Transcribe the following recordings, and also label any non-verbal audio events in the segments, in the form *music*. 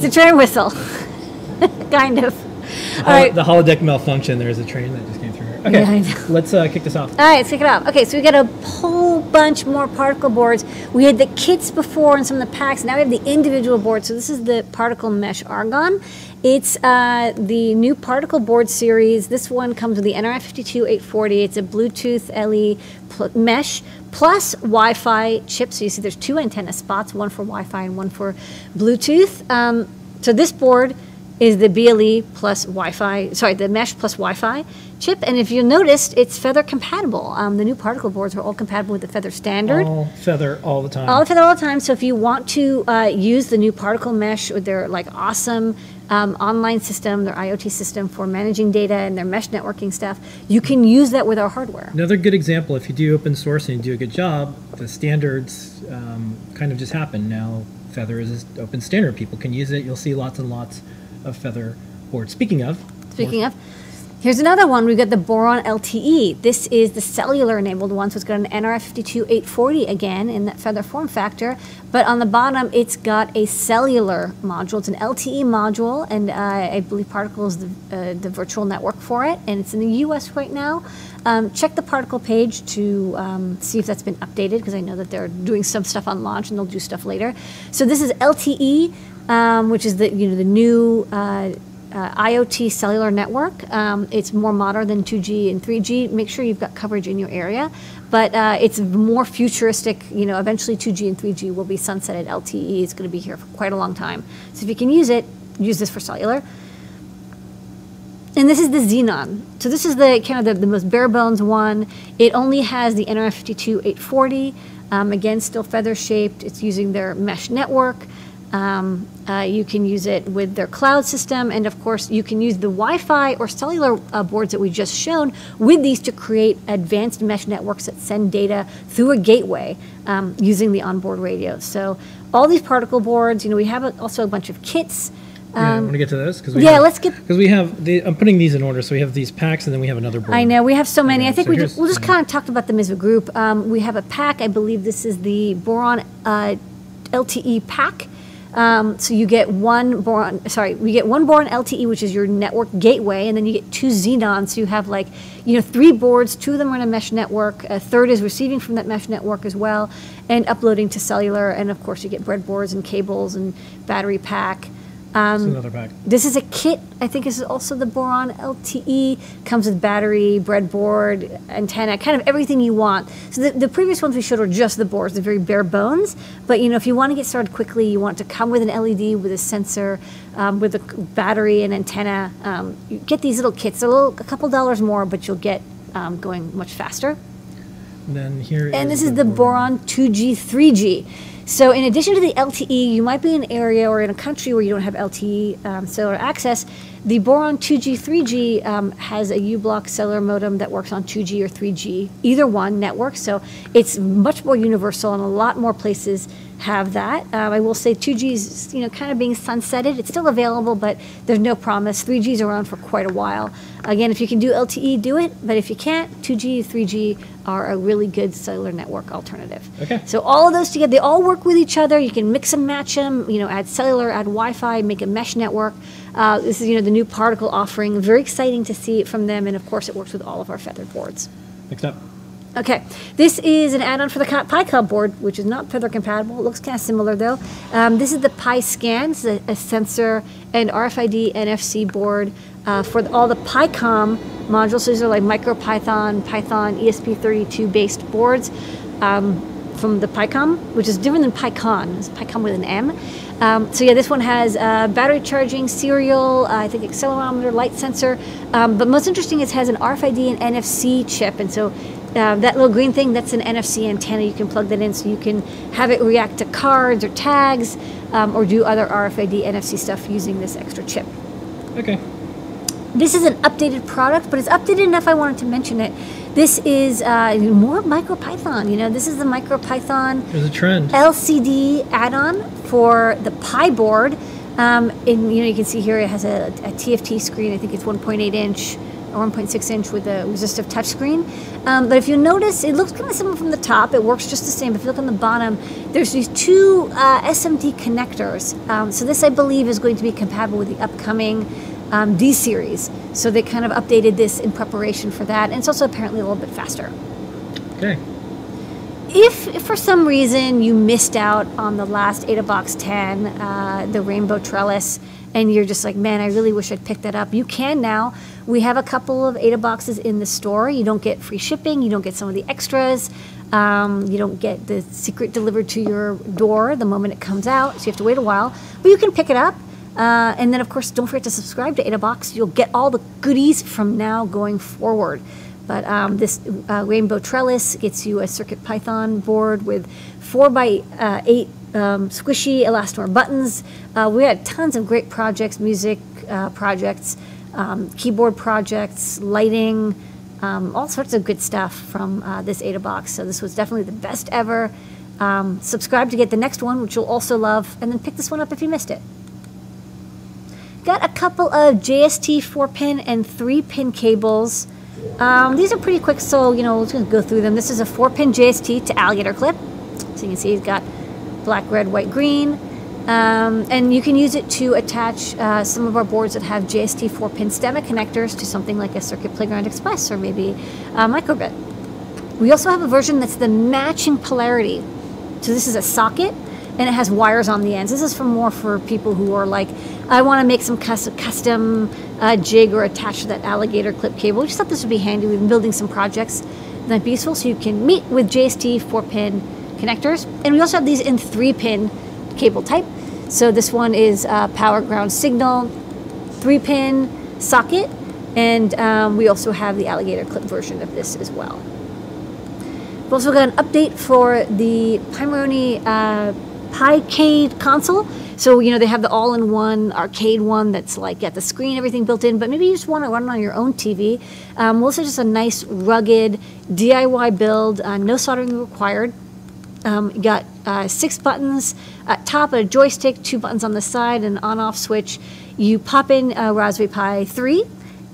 It's a train whistle, *laughs* kind of. All Hol- right. The holodeck malfunction. There's a train that just came through. Okay, Yeah, let's uh, kick this off. All right, let's kick it off. Okay, so we got a whole bunch more particle boards. We had the kits before and some of the packs. Now we have the individual boards. So this is the particle mesh argon. It's uh, the new particle board series. This one comes with the NRF52840. It's a Bluetooth LE pl- mesh plus Wi-Fi chip. So you see, there's two antenna spots, one for Wi-Fi and one for Bluetooth. Um, so this board is the BLE plus Wi-Fi, sorry, the mesh plus Wi-Fi chip. And if you noticed, it's feather compatible. Um, the new particle boards are all compatible with the feather standard. All feather all the time. All feather all the time. So if you want to uh, use the new particle mesh with their like awesome um, online system, their IoT system for managing data and their mesh networking stuff, you can use that with our hardware. Another good example, if you do open source and you do a good job, the standards um, kind of just happen. Now, Feather is an open standard. People can use it. You'll see lots and lots of Feather boards. Speaking of, Speaking of, here's another one. We've got the Boron LTE. This is the cellular enabled one, so it's got an NRF52840 again in that feather form factor. But on the bottom, it's got a cellular module. It's an LTE module, and uh, I believe Particle is the, uh, the virtual network for it, and it's in the US right now. Um, check the Particle page to um, see if that's been updated, because I know that they're doing some stuff on launch and they'll do stuff later. So this is LTE, um, which is the you know the new uh, uh, IoT cellular network. Um, it's more modern than 2G and 3G. Make sure you've got coverage in your area, but uh, it's more futuristic. You know, eventually 2G and 3G will be sunsetted. LTE is going to be here for quite a long time. So if you can use it, use this for cellular. And this is the Xenon. So this is the kind of the, the most bare bones one. It only has the NRF52 840. Um, again, still feather shaped. It's using their mesh network. Um, uh, you can use it with their cloud system, and of course, you can use the Wi-Fi or cellular uh, boards that we've just shown with these to create advanced mesh networks that send data through a gateway um, using the onboard radio. So all these particle boards, you know, we have a, also a bunch of kits. yeah, I want to get to those because Um, yeah, let's get- because we have the. I'm putting these in order, so we have these packs, and then we have another board. I know we have so many. Okay, I think so we just, we'll just kind of talked about them as a group. Um, we have a pack. I believe this is the boron uh, LTE pack. Um, so you get one boron. Sorry, we get one boron LTE, which is your network gateway, and then you get two Xenon. So you have like you know three boards. Two of them are in a mesh network. A third is receiving from that mesh network as well, and uploading to cellular. And of course, you get breadboards and cables and battery pack. This is another pack. This is a kit. I think this is also the Boron LTE. Comes with battery, breadboard, antenna, kind of everything you want. So the, the previous ones we showed were just the boards, the very bare bones. But you know, if you want to get started quickly, you want to come with an LED, with a sensor, um, with a battery and antenna. Um, you get these little kits. They're a, little, a couple dollars more, but you'll get um, going much faster. And then here And this is the boron 2G, 3G. So in addition to the LTE, you might be in an area or in a country where you don't have LTE um, cellular access. The boron 2G, 3G um, has a u-blox cellular modem that works on 2G or 3G, either one network. So it's much more universal, and a lot more places have that. Um, I will say 2G is you know kind of being sunsetted. It's still available, but there's no promise. 3G is around for quite a while. Again, if you can do LTE, do it. But if you can't, 2G, 3G are a really good cellular network alternative. Okay. So all of those together, they all work with each other. You can mix and match them. You know, add cellular, add Wi-Fi, make a mesh network. Uh, this is you know the new particle offering. Very exciting to see it from them, and of course, it works with all of our feathered boards. Next up. Okay, this is an add-on for the Pi Pycom board, which is not feather compatible. It looks kind of similar though. Um, this is the Pyscan, it's a, a sensor and RFID NFC board uh, for the- all the Pycom modules. So these are like MicroPython, Python, E ESP32 based boards um, from the Pycom, which is different than PyCon. It's Pycom with an M. Um, so yeah, this one has uh, battery charging, serial, uh, I think accelerometer, light sensor. Um, but most interesting is it has an RFID and NFC chip, and so uh, that little green thing, that's an NFC antenna. You can plug that in so you can have it react to cards or tags um, or do other RFID NFC stuff using this extra chip. Okay. This is an updated product, but it's updated enough I wanted to mention it. This is uh, more MicroPython. You know, this is the MicroPython There's a trend. LCD add-on for the pyboard. Um, and you know, you can see here it has a, a TFT screen. I think it's 1.8 inch. or 1.6 inch with a resistive touchscreen. Um, but if you notice, it looks kind of similar from the top. It works just the same. If you look on the bottom, there's these two uh, SMD connectors. Um, so this, I believe, is going to be compatible with the upcoming um, D series. So they kind of updated this in preparation for that, and it's also apparently a little bit faster. Okay. If, if for some reason you missed out on the last AdaBox 10, uh, the Rainbow Trellis, and you're just like, man, I really wish I'd picked that up, you can now. We have a couple of AdaBoxes in the store. You don't get free shipping, you don't get some of the extras, um, you don't get the secret delivered to your door the moment it comes out, so you have to wait a while. But you can pick it up. Uh, and then, of course, don't forget to subscribe to AdaBox. You'll get all the goodies from now going forward. But um, this uh, Rainbow Trellis gets you a Circuit Python board with four by uh, eight um, squishy elastomer buttons. Uh, we had tons of great projects, music uh, projects, um, keyboard projects, lighting, um, all sorts of good stuff from uh, this AdaBox. So this was definitely the best ever. Um, subscribe to get the next one, which you'll also love, and then pick this one up if you missed it. Got a couple of JST 4-pin and 3-pin cables. Um, these are pretty quick, so you know, let's go through them. This is a 4-pin JST to alligator clip. So you can see it's got black, red, white, green. Um, and you can use it to attach uh, some of our boards that have JST 4-pin stemma connectors to something like a Circuit Playground Express or maybe a microbit. We also have a version that's the matching polarity. So this is a socket and it has wires on the ends. This is for more for people who are like, I want to make some custom uh, jig or attach to that alligator clip cable. We just thought this would be handy. We've been building some projects that might be useful so you can meet with JST 4-pin connectors. And we also have these in 3-pin cable type. So this one is power ground signal, 3-pin socket, and um, we also have the alligator clip version of this as well. We've also got an update for the Pimoroni uh, Picade console. So, you know, they have the all in one arcade one that's like got the screen, everything built in, but maybe you just want to run it on your own TV. Um, well, a nice, rugged DIY build, uh, no soldering required. Um, got uh, six buttons at top, a joystick, two buttons on the side, and an on off switch. You pop in a Raspberry Pi 3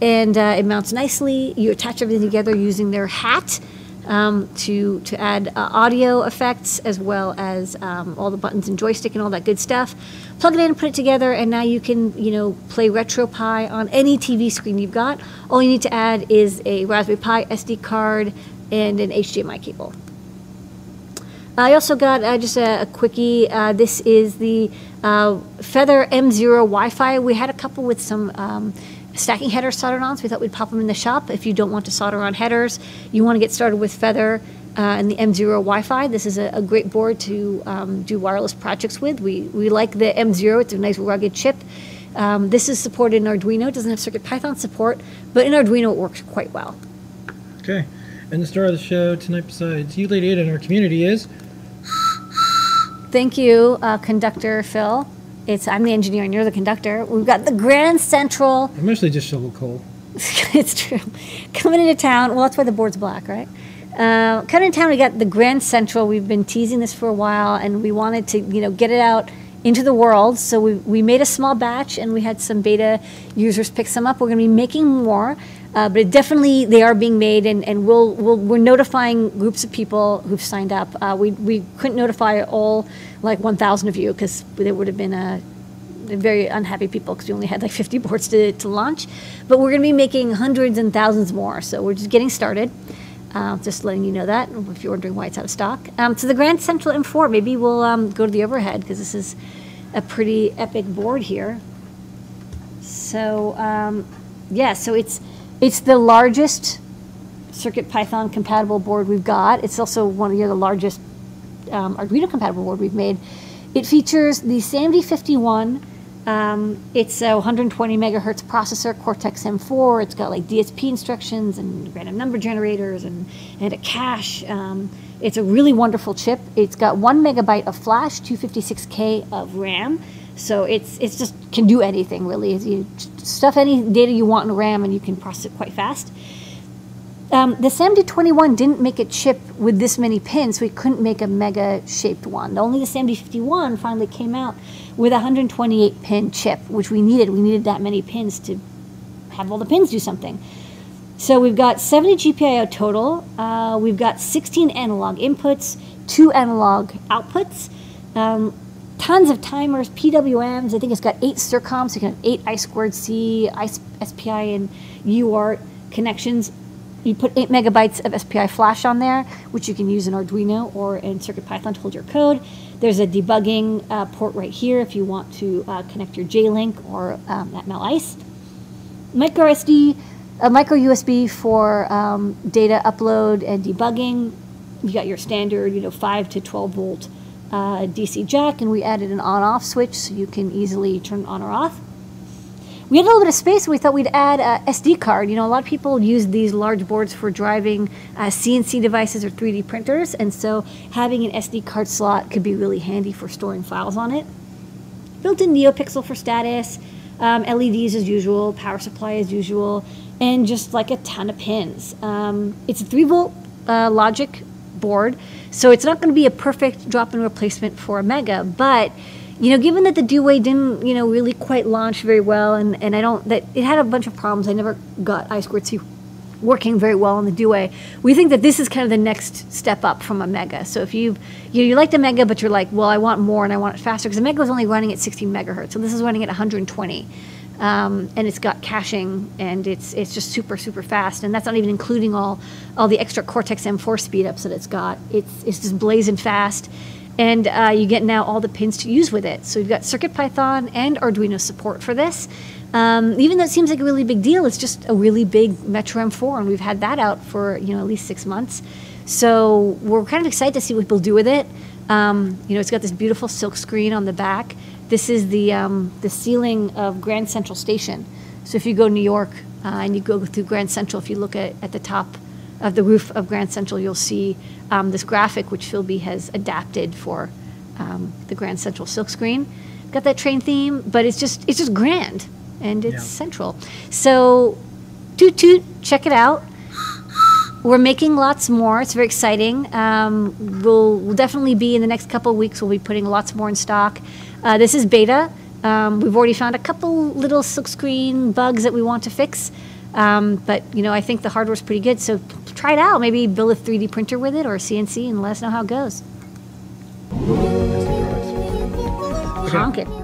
and uh, it mounts nicely. You attach everything together using their hat um, to, to add uh, audio effects as well as um, all the buttons and joystick and all that good stuff. Plug it in, put it together, and now you can, you know, play RetroPie on any TV screen you've got. All you need to add is a Raspberry Pi SD card and an HDMI cable. I also got uh, just a, a quickie. Uh, this is the uh, Feather M0 Wi-Fi. We had a couple with some um, stacking headers soldered on, so we thought we'd pop them in the shop. If you don't want to solder on headers, you want to get started with Feather uh, and the M0 Wi-Fi. This is a, a great board to um, do wireless projects with. We, we like the M0. It's a nice rugged chip. Um, this is supported in Arduino. It doesn't have CircuitPython support, but in Arduino it works quite well. Okay. And the star of the show tonight, besides you, Lady Ada, in our community is... Thank you, uh, Conductor Phil. It's I'm the engineer and you're the conductor. We've got the Grand Central. I'm mostly just shovel coal. *laughs* it's true. Coming into town. Well, that's why the board's black, right? Uh, coming into town, we got the Grand Central. We've been teasing this for a while, and we wanted to, you know, get it out into the world. So we, we made a small batch, and we had some beta users pick some up. We're going to be making more, uh, but definitely they are being made, and, and we'll, we'll we're notifying groups of people who've signed up. Uh, we we couldn't notify all like 1,000 of you because there would have been a very unhappy people because we only had like 50 boards to, to launch. But we're going to be making hundreds and thousands more. So we're just getting started. Uh, just letting you know that if you're wondering why it's out of stock. Um, so the Grand Central M4, maybe we'll um, go to the overhead because this is a pretty epic board here. So um, yeah, so it's it's the largest Circuit Python compatible board we've got. It's also one of the largest um, Arduino compatible board we've made. It features the SAMD51. Um, it's a 120 megahertz processor, Cortex M4. It's got like DSP instructions and random number generators and, and a cache. Um, it's a really wonderful chip. It's got one megabyte of flash, 256K of RAM. So it's it's just can do anything really. You stuff any data you want in RAM and you can process it quite fast. Um, the SAMD21 didn't make a chip with this many pins, so we couldn't make a mega shaped one. Only the SAMD51 finally came out with a 128 pin chip, which we needed. We needed that many pins to have all the pins do something. So we've got 70 GPIO total. Uh, we've got 16 analog inputs, two analog outputs, um, tons of timers, PWMs. I think it's got eight SERCOMs, so you can have eight I squared C, I, SPI, and UART connections. You put eight megabytes of SPI flash on there, which you can use in Arduino or in CircuitPython to hold your code. There's a debugging uh, port right here if you want to uh, connect your J-Link or um, Atmel ICE. Micro SD a micro USB for um, data upload and debugging. You got your standard, you know, 5 to 12 volt uh, DC jack, and we added an on-off switch so you can easily turn on or off. We had a little bit of space, and we thought we'd add a SD card. You know, a lot of people use these large boards for driving uh, CNC devices or 3D printers, and so having an SD card slot could be really handy for storing files on it. Built-in NeoPixel for status, um, LEDs as usual, power supply as usual, and just like a ton of pins. Um, it's a 3 volt uh, logic board, so it's not going to be a perfect drop in replacement for a Mega, but you know, given that the Due didn't, you know, really quite launch very well, and, and I don't, that it had a bunch of problems. I never got I squared C working very well on the Due. We think that this is kind of the next step up from a Mega. So if you you, know, you like the Mega, but you're like, well, I want more and I want it faster, because the Mega was only running at 16 megahertz, so this is running at 120 um, and it's got caching and it's it's just super super fast and that's not even including all all the extra Cortex M4 speedups that it's got. It's it's just blazing fast, and uh, you get now all the pins to use with it. So you've got CircuitPython and Arduino support for this. Um, even though it seems like a really big deal, it's just a really big Metro M4, and we've had that out for you know at least six months. So we're kind of excited to see what people do with it. Um, you know, it's got this beautiful silk screen on the back. This is the, um, the ceiling of Grand Central Station. So if you go to New York uh, and you go through Grand Central, if you look at, at the top of the roof of Grand Central, you'll see um, this graphic which Philby has adapted for um, the Grand Central silkscreen. Got that train theme, but it's just it's just grand and it's yeah. central. So toot toot, check it out. We're making lots more. It's very exciting. Um, we'll, we'll definitely be in the next couple of weeks. We'll be putting lots more in stock. Uh, this is beta. Um, we've already found a couple little silkscreen bugs that we want to fix. Um, but you know, I think the hardware's pretty good. So try it out. Maybe build a 3D printer with it or a CNC and let us know how it goes. Honk it.